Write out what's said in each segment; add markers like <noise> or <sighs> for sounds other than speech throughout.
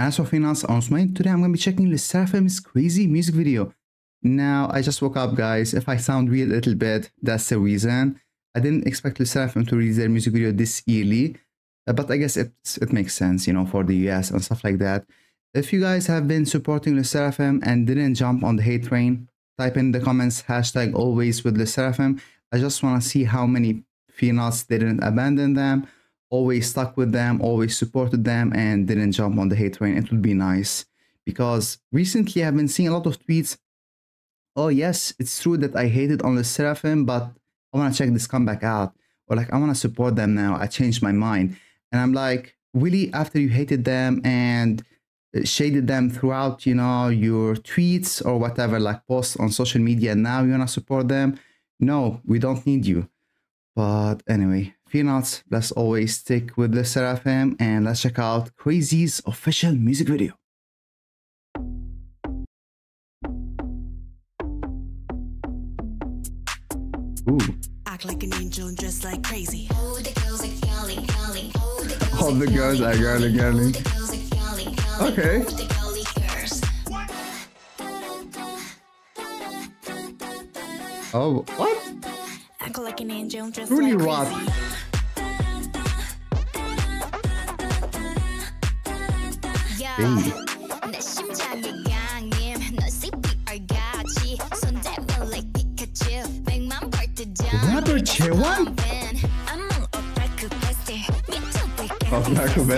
As for finance announcement, today I'm going to be checking LE SSERAFIM's crazy music video. Now, I just woke up, guys. If I sound weird a little bit, that's the reason. I didn't expect LE SSERAFIM to release their music video this early, uh, but I guess it, it makes sense, you know, for the US and stuff like that. If you guys have been supporting LE SSERAFIM and didn't jump on the hate train, type in the comments hashtag always with LE SSERAFIM. I just want to see how many finals didn't abandon them always stuck with them, always supported them, and didn't jump on the hate train, it would be nice. Because recently I've been seeing a lot of tweets. Oh, yes, it's true that I hated on the SSERAFIM, but I want to check this comeback out. Or like, I want to support them now. I changed my mind. And I'm like, really, after you hated them and uh, shaded them throughout, you know, your tweets or whatever, like posts on social media, now you want to support them? No, we don't need you. But anyway, finals, let's always stick with the SSERAFIM and let's check out Crazy's official music video. Ooh. Act like an angel and dress like crazy. All the girls are girly girly. Okay. Oh, what? Act like an angel, just Really like what? crazy. Hey sparkle like an angel, just really like rough. Baby. Rapper Chaewon? Otaku.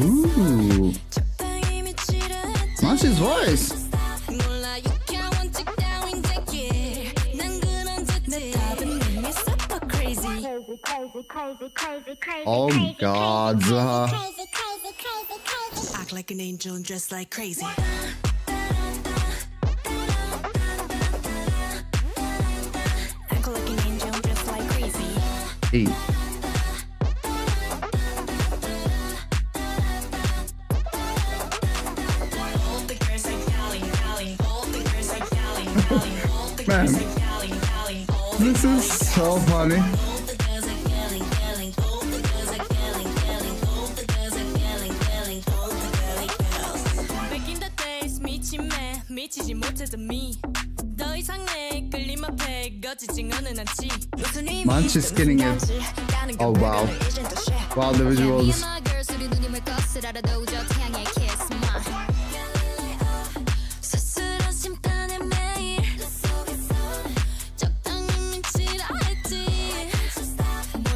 Ooh. Match his voice. Oh God. Act like an angel and dress like crazy. Act like an angel and dress like crazy. Hey. girls. Back in the days 미침에 미치지 못했던 me. 더 이상의 끌림 앞에 거치지 않은 않지. Munch is killing it. Oh, wow. Wow, the visuals.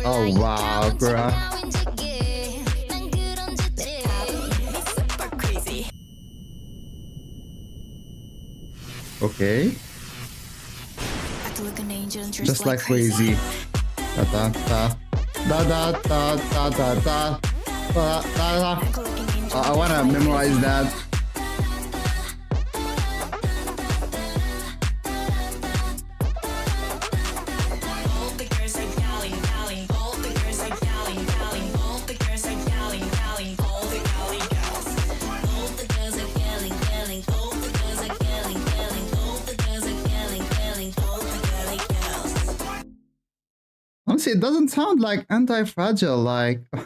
Oh, oh wow, bro. Okay. Just like crazy. Da da da da da da da da da da da. I wanna memorize that. Honestly, it doesn't sound like anti-fragile. Like, <sighs>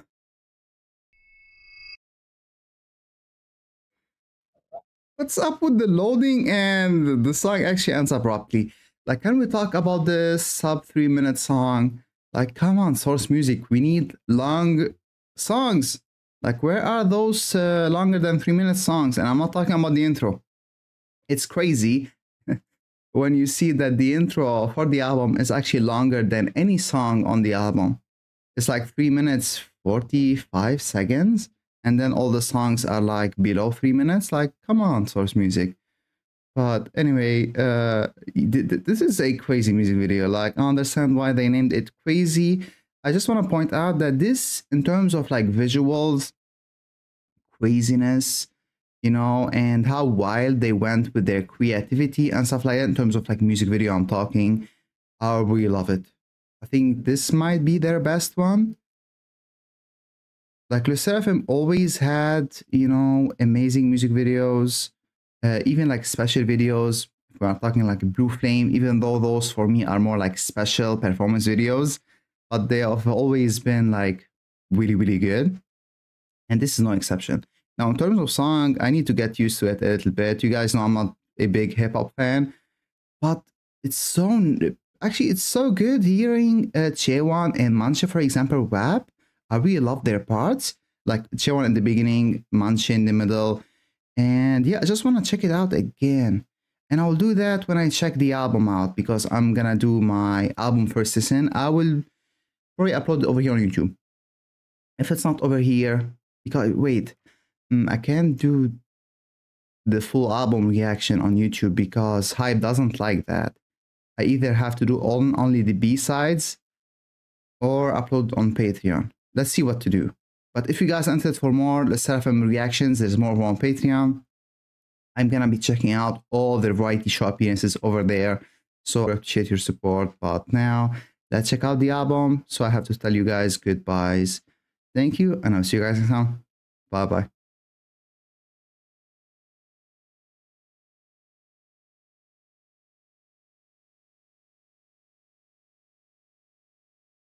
what's up with the loading and the song actually ends abruptly? Like, can we talk about this sub three minute song? Like, come on, source music. We need long songs. Like, where are those uh, longer than three minute songs? And I'm not talking about the intro. It's crazy when you see that the intro for the album is actually longer than any song on the album. It's like three minutes, 45 seconds. And then all the songs are like below three minutes. Like, come on, source music. But anyway, uh, th- th- this is a crazy music video. Like, I understand why they named it crazy. I just want to point out that this, in terms of like visuals, craziness, you know, and how wild they went with their creativity and stuff like that in terms of like music video I'm talking. I really love it. I think this might be their best one. Like LE SSERAFIM always had, you know, amazing music videos, uh, even like special videos. we are talking like Blue Flame, even though those for me are more like special performance videos, but they have always been like really, really good. And this is no exception. Now, in terms of song, I need to get used to it a little bit. You guys know I'm not a big hip hop fan, but it's so actually it's so good hearing uh, Chaewon and Mancha, for example, rap. I really love their parts, like Chaewon in the beginning, Mancha in the middle, and yeah, I just want to check it out again. And I'll do that when I check the album out because I'm gonna do my album first listen. I will probably upload it over here on YouTube. If it's not over here, because wait, Mm, I can't do the full album reaction on YouTube because HYBE doesn't like that. I either have to do all, only the B sides or upload on Patreon. Let's see what to do. But if you guys are interested for more LE SSERAFIM reactions, there's more on Patreon. I'm gonna be checking out all the variety show appearances over there. So I appreciate your support. But now let's check out the album. So I have to tell you guys goodbyes. Thank you, and I'll see you guys next time. Bye bye.